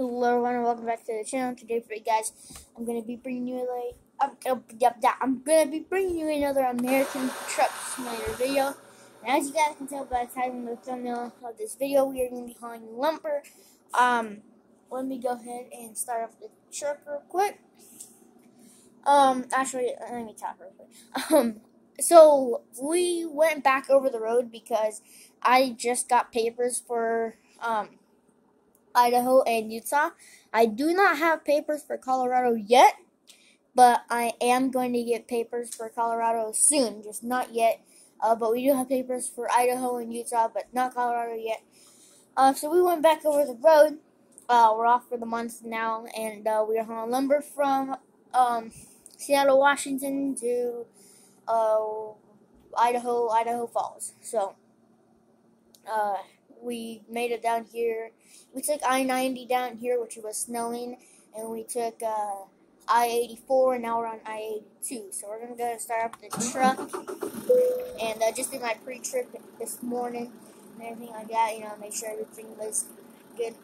Hello everyone and welcome back to the channel. Today for you guys, I'm gonna be bringing you like uh, yep, yeah, I'm gonna be bringing you another American Truck Simulator video. And as you guys can tell by the title and the thumbnail of this video, we are gonna be hauling lumber. Um, let me go ahead and start off the truck real quick. Um, actually, let me talk real quick. Um, so we went back over the road because I just got papers for um Idaho, and Utah. I do not have papers for Colorado yet, but I am going to get papers for Colorado soon, just not yet. Uh, but we do have papers for Idaho and Utah, but not Colorado yet. Uh, so we went back over the road. Uh, we're off for the month now, and uh, we are hauling lumber from um, Seattle, Washington to uh, Idaho, Idaho Falls. So uh, we made it down here. We took I 90 down here, which was snowing, and we took uh, I 84, and now we're on I 82. So we're going to go start up the truck and uh, just do my pre trip this morning and everything like that, you know, make sure everything was good.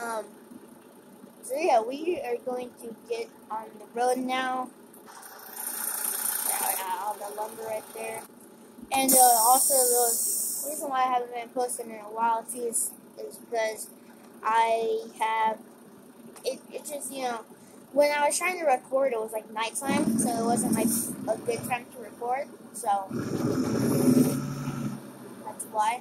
Um, so yeah, we are going to get on the road now. All the lumber right there. And uh, also the the reason why I haven't been posting in a while too is, is because I have it. It just you know when I was trying to record, it was like nighttime, so it wasn't like a good time to record. So that's why.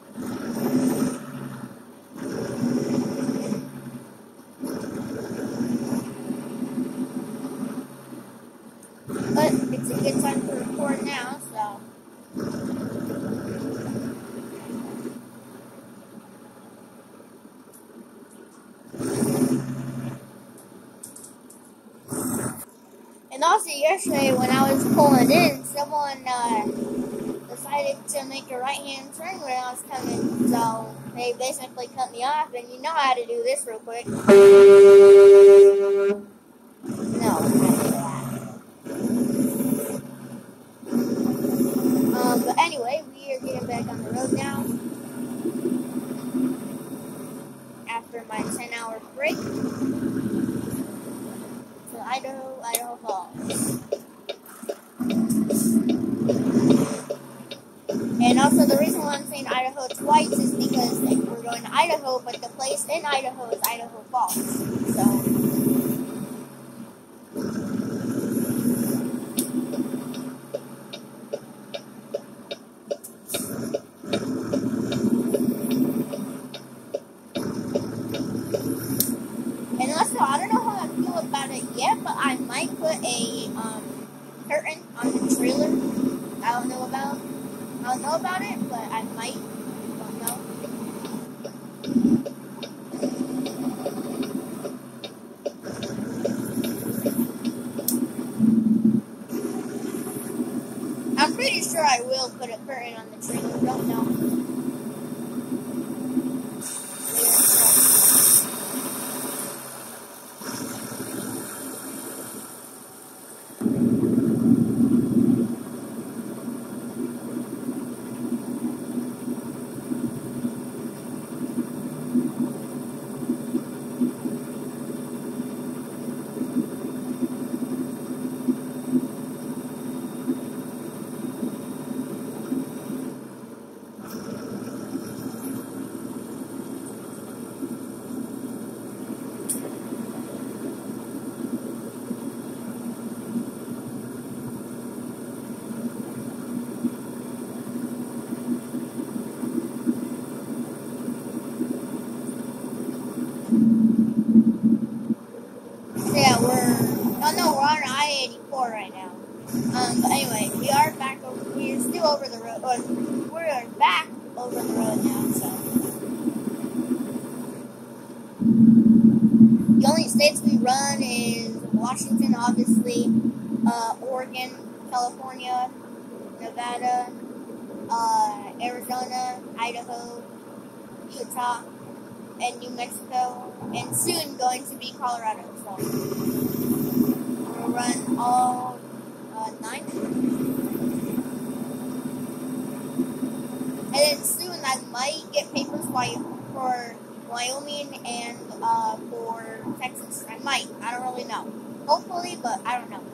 But it's a good time to record now, so. And also yesterday when I was pulling in, someone uh, decided to make a right-hand turn when I was coming. So they basically cut me off, and you know how to do this real quick. No, Um, but anyway, we are getting back on the road now. After my 10-hour break. Idaho, Idaho Falls. And also the reason why I'm saying Idaho twice is because we're going to Idaho, but the place in Idaho is Idaho Falls. So And also, I don't know how I feel about it yet, but I might put a um, curtain on the trailer. I don't know about. I don't know about it, but I might. Uh, Oregon, California, Nevada, uh, Arizona, Idaho, Utah, and New Mexico, and soon going to be Colorado. So we'll run all uh, nine. And then soon I might get papers for Wyoming and uh, for Texas. I might. I don't really know but I don't know.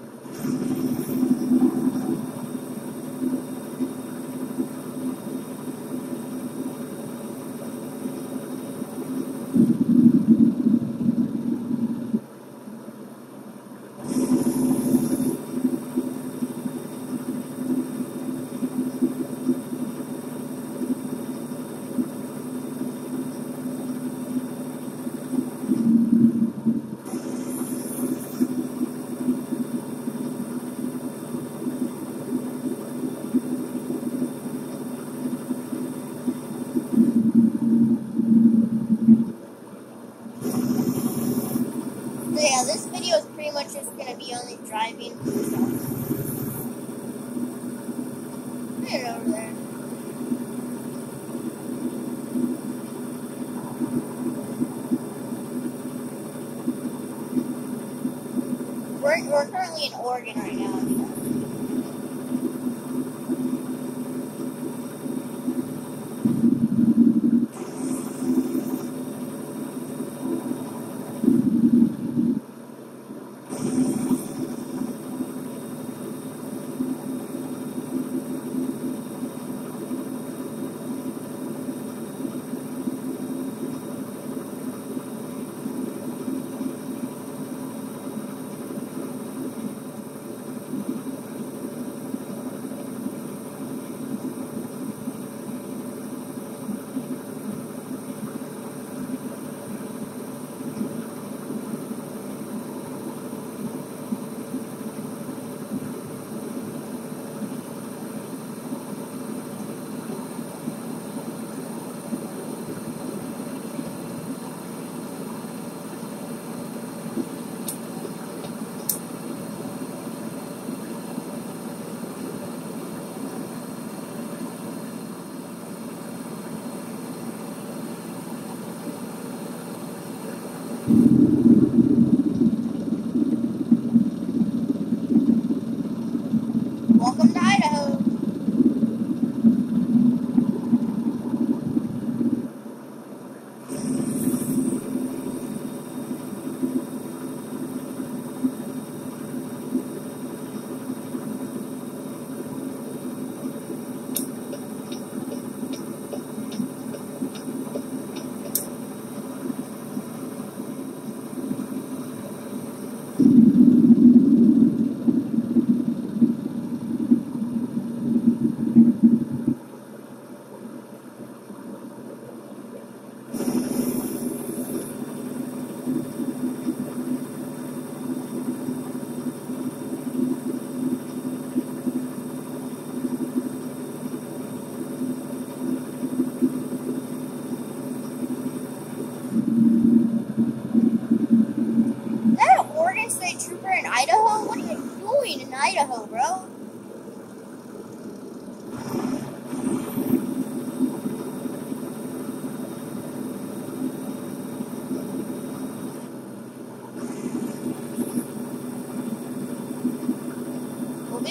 we're, we're currently in Oregon right now.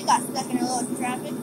got stuck in a little traffic.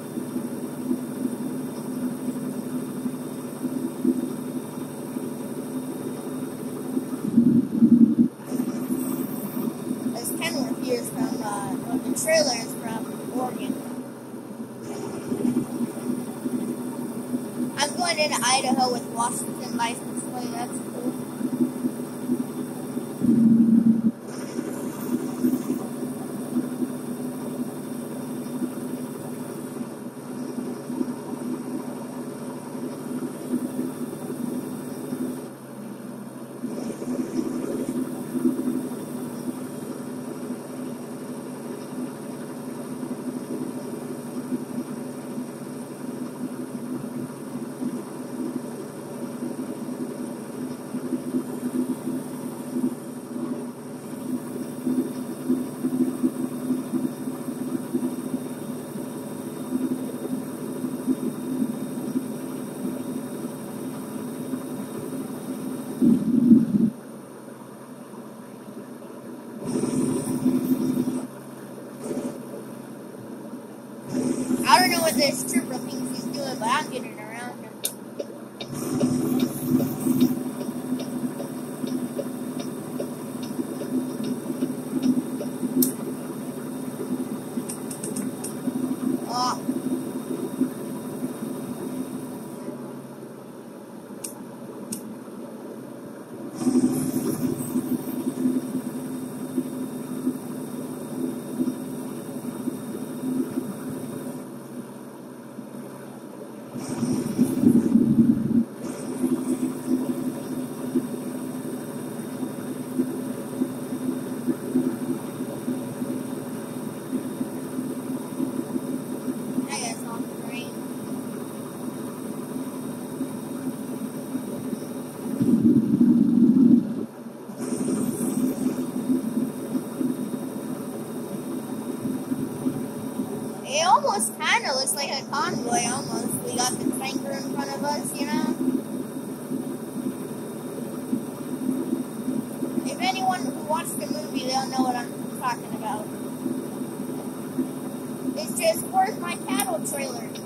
Almost kind of looks like a convoy, almost. We got the tanker in front of us, you know? If anyone who watched the movie, they'll know what I'm talking about. It's just, where's my cattle trailer?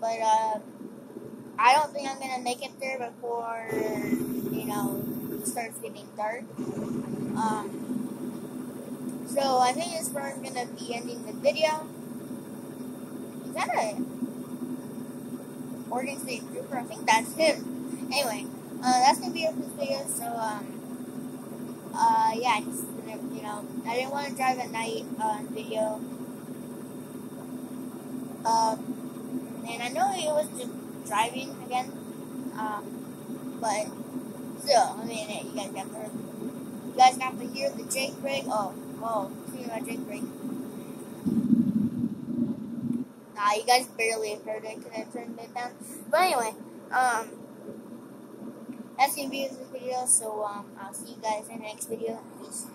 But uh, I don't think I'm gonna make it there before you know it starts getting dark. Um, so I think this part gonna be ending the video. Is that a Oregon State Trooper? I think that's him. Anyway, uh, that's gonna be it for this video. So um, uh, yeah, just you know, I didn't want to drive at night on video. Um, and I know it was just driving again. Um, but still, I mean, you guys got to, you guys got to hear the Jake brake. Oh, oh, see my Jake brake. Nah, you guys barely heard it because I turned it down. But anyway, um, that's gonna be this video. So um, I'll see you guys in the next video. Peace.